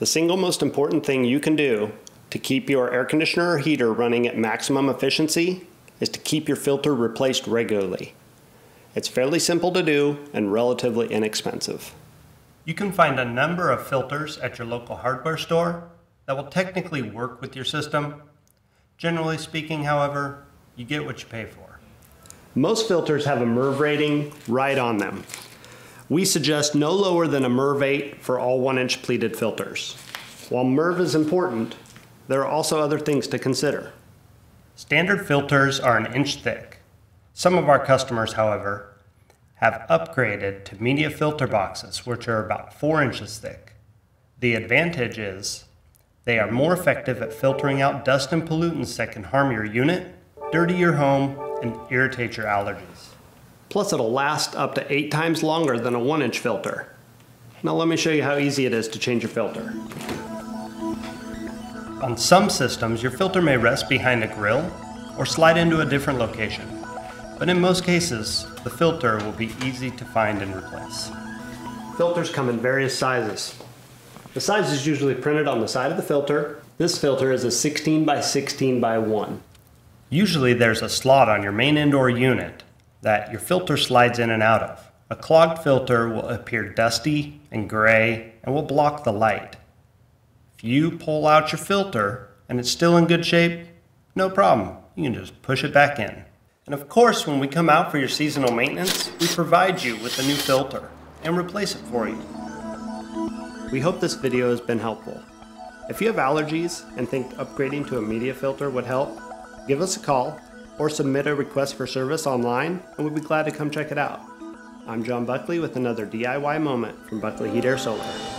The single most important thing you can do to keep your air conditioner or heater running at maximum efficiency is to keep your filter replaced regularly. It's fairly simple to do and relatively inexpensive. You can find a number of filters at your local hardware store that will technically work with your system. Generally speaking, however, you get what you pay for. Most filters have a MERV rating right on them. We suggest no lower than a MERV 8 for all 1 inch pleated filters. While MERV is important, there are also other things to consider. Standard filters are an inch thick. Some of our customers, however, have upgraded to media filter boxes, which are about 4 inches thick. The advantage is they are more effective at filtering out dust and pollutants that can harm your unit, dirty your home, and irritate your allergies. Plus, it'll last up to eight times longer than a one inch filter. Now, let me show you how easy it is to change your filter. On some systems, your filter may rest behind a grill or slide into a different location. But in most cases, the filter will be easy to find and replace. Filters come in various sizes. The size is usually printed on the side of the filter. This filter is a 16 by 16 by 1. Usually there's a slot on your main indoor unit that your filter slides in and out of. A clogged filter will appear dusty and gray and will block the light. If you pull out your filter and it's still in good shape, no problem. You can just push it back in. And of course, when we come out for your seasonal maintenance, we provide you with a new filter and replace it for you. We hope this video has been helpful. If you have allergies and think upgrading to a media filter would help, give us a call or submit a request for service online and we'd be glad to come check it out. I'm John Buckley with another DIY moment from Buckley Heat Air Solar.